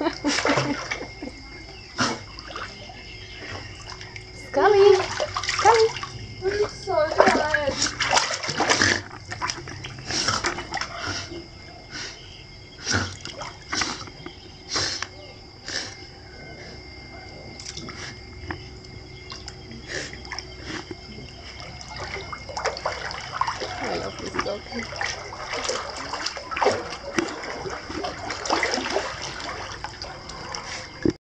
it's coming.